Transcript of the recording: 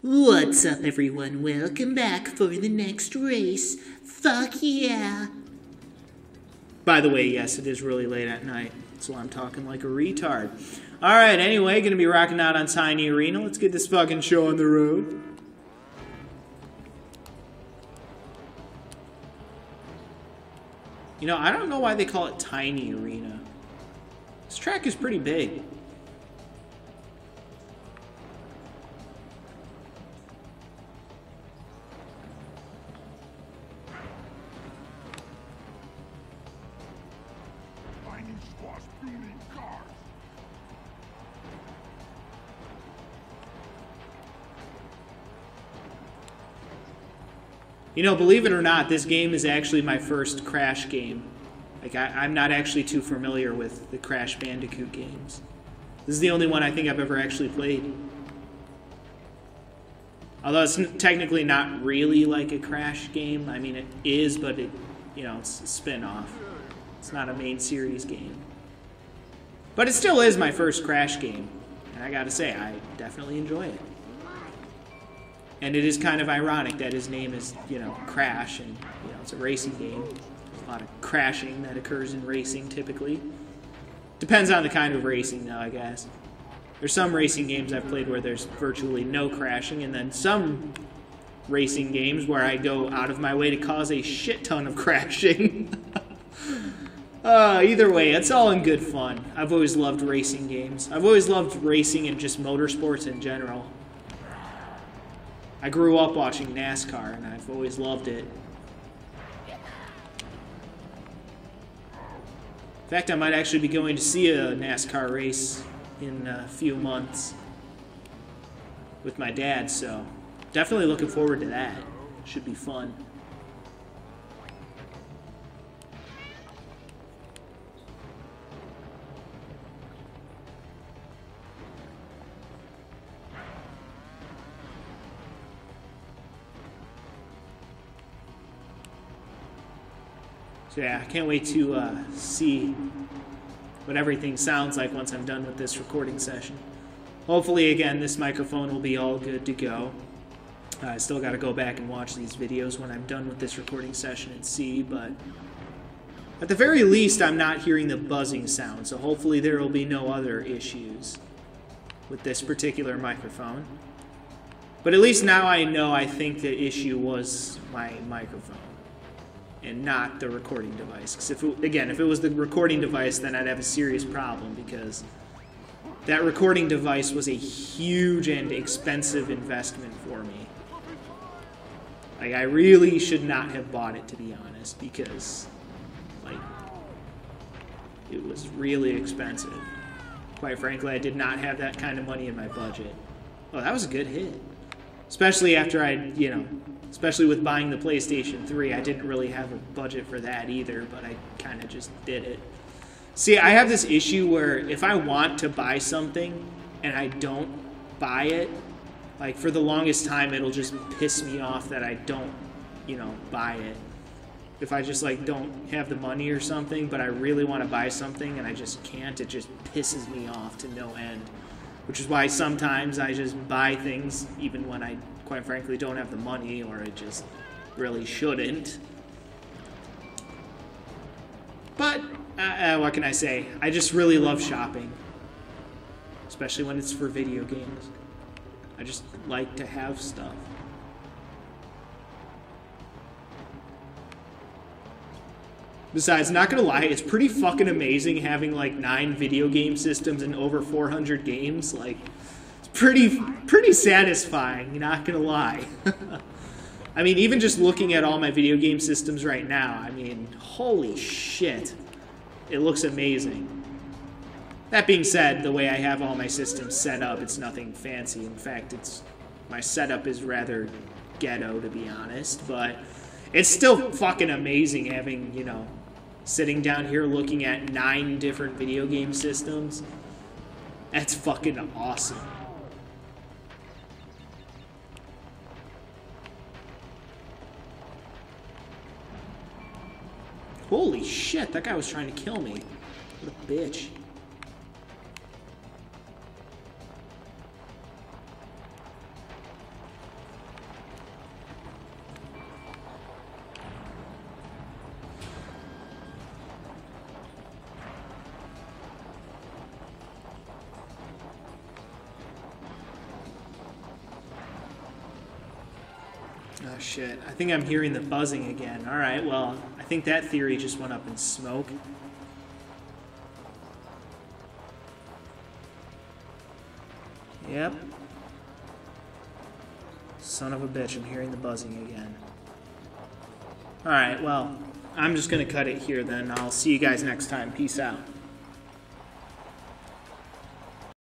What's up, everyone? Welcome back for the next race. Fuck yeah. By the way, yes, it is really late at night, so I'm talking like a retard. Alright, anyway, gonna be rocking out on Tiny Arena. Let's get this fucking show on the road. You know, I don't know why they call it Tiny Arena. This track is pretty big. You know, believe it or not, this game is actually my first Crash game. Like, I, I'm not actually too familiar with the Crash Bandicoot games. This is the only one I think I've ever actually played. Although it's technically not really like a Crash game. I mean, it is, but it, you know, it's a spin-off. It's not a main series game. But it still is my first Crash game. And I gotta say, I definitely enjoy it. And it is kind of ironic that his name is, you know, Crash, and you know it's a racing game. There's a lot of crashing that occurs in racing typically. Depends on the kind of racing, though, I guess. There's some racing games I've played where there's virtually no crashing, and then some racing games where I go out of my way to cause a shit ton of crashing. uh, either way, it's all in good fun. I've always loved racing games. I've always loved racing and just motorsports in general. I grew up watching NASCAR and I've always loved it. In fact, I might actually be going to see a NASCAR race in a few months with my dad, so definitely looking forward to that. Should be fun. So yeah, I can't wait to uh, see what everything sounds like once I'm done with this recording session. Hopefully, again, this microphone will be all good to go. Uh, I still got to go back and watch these videos when I'm done with this recording session and see, but at the very least, I'm not hearing the buzzing sound, so hopefully there will be no other issues with this particular microphone. But at least now I know I think the issue was my microphone and not the recording device. Because if it, again, if it was the recording device, then I'd have a serious problem because that recording device was a huge and expensive investment for me. Like I really should not have bought it to be honest, because like it was really expensive. Quite frankly, I did not have that kind of money in my budget. Oh, that was a good hit. Especially after I, you know, especially with buying the PlayStation 3, I didn't really have a budget for that either, but I kind of just did it. See, I have this issue where if I want to buy something and I don't buy it, like for the longest time, it'll just piss me off that I don't, you know, buy it. If I just like don't have the money or something, but I really want to buy something and I just can't, it just pisses me off to no end. Which is why sometimes I just buy things even when I, quite frankly, don't have the money or I just really shouldn't. But uh, uh, what can I say? I just really love shopping, especially when it's for video games. I just like to have stuff. Besides, not gonna lie, it's pretty fucking amazing having like nine video game systems and over 400 games. Like, it's pretty pretty satisfying. Not gonna lie. I mean, even just looking at all my video game systems right now, I mean, holy shit, it looks amazing. That being said, the way I have all my systems set up, it's nothing fancy. In fact, it's my setup is rather ghetto to be honest, but it's still fucking amazing having, you know, sitting down here looking at nine different video game systems. That's fucking awesome. Holy shit, that guy was trying to kill me. What a bitch. Oh, shit. I think I'm hearing the buzzing again. Alright, well, I think that theory just went up in smoke. Yep. Son of a bitch, I'm hearing the buzzing again. Alright, well, I'm just gonna cut it here then. I'll see you guys next time. Peace out.